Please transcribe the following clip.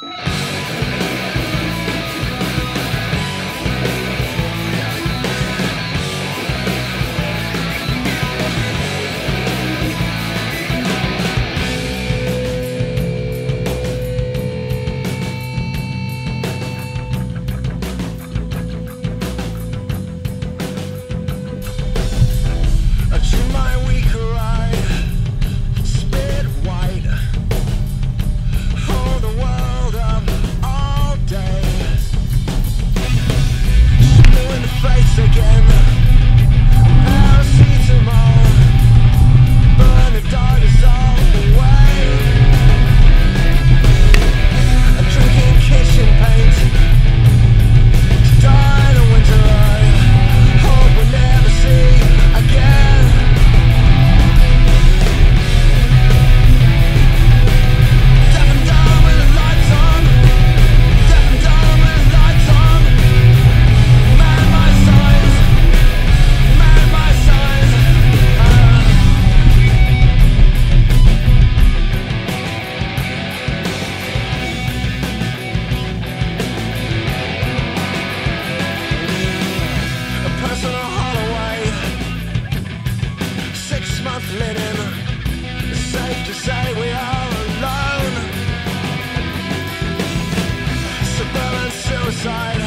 Thank Suicide.